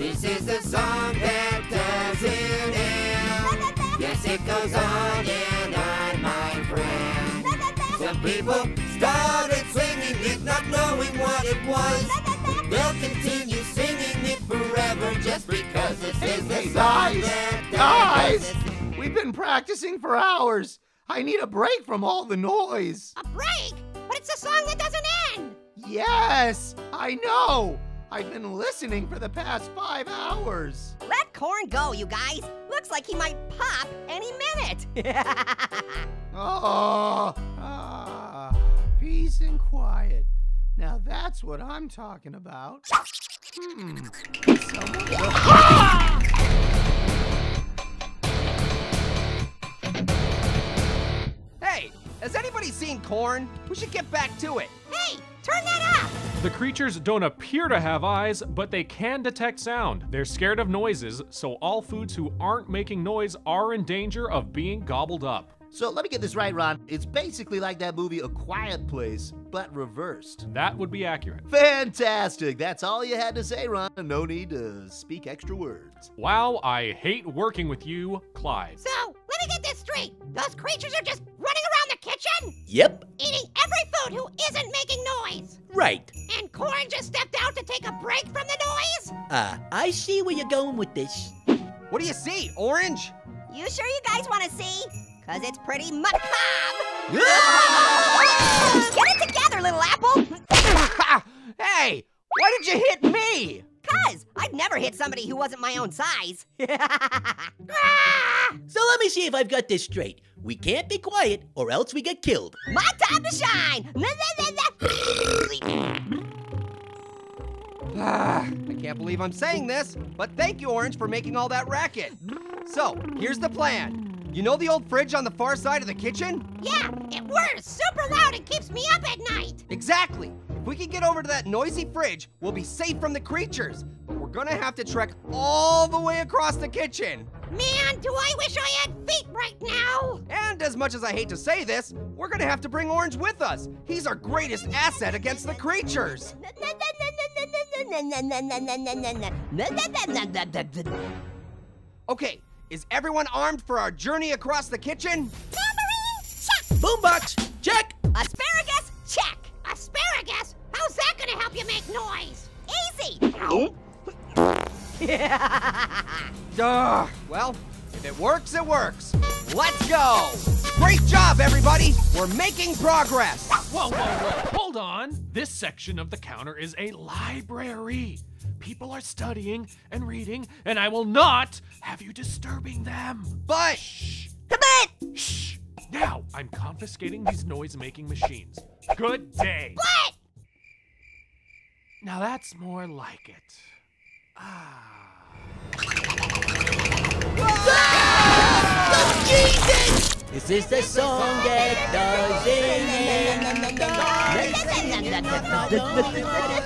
This is the song that doesn't end. Yes, it goes on and on, my friend. Some people started singing it, not knowing what it was. They'll continue singing it forever just because this is the song that Guys! doesn't We've been practicing for hours. I need a break from all the noise. A break? But it's a song that doesn't end. Yes, I know. I've been listening for the past five hours. Let Corn go, you guys. Looks like he might pop any minute. Oh, ah, peace and quiet. Now that's what I'm talking about. Hmm. Someone Hey, has anybody seen corn? We should get back to it. hey, turn that up. The creatures don't appear to have eyes, but they can detect sound. They're scared of noises, so all foods who aren't making noise are in danger of being gobbled up. So let me get this right, Ron. It's basically like that movie A Quiet Place, but reversed. That would be accurate. Fantastic! That's all you had to say, Ron. No need to speak extra words. Wow, I hate working with you, Clyde. So, let me get this straight. Those creatures are just running around the kitchen, Yep, eating every food who isn't making noise. Right. And Corn just stepped out to take a break from the noise? Uh, I see where you're going with this. What do you see, Orange? You sure you guys want to see? Cause it's pretty macabre. never hit somebody who wasn't my own size. Ah! So let me see if I've got this straight. We can't be quiet, or else we get killed. my time to shine. Ah, I can't believe I'm saying this, but thank you, Orange, for making all that racket. So, here's the plan. You know the old fridge on the far side of the kitchen? yeah, it whirs super loud and keeps me up at night. Exactly. If we can get over to that noisy fridge, we'll be safe from the creatures. But we're gonna have to trek all the way across the kitchen. Man, do I wish I had feet right now. And as much as I hate to say this, we're gonna have to bring Orange with us. He's our greatest asset against the creatures. Okay, is everyone armed for our journey across the kitchen? Boombox, check! Asparagus, check. Asparagus? How's that gonna help you make noise? Easy. Duh. Well, if it works, it works. Let's go. Great job, everybody. We're making progress. Whoa, whoa, whoa, hold on! This section of the counter is a library. People are studying and reading, and I will not have you disturbing them. But Shh! Now, I'm confiscating these noise making machines. Good day. What? Now that's more like it. Ah. This is the song that doesn't end.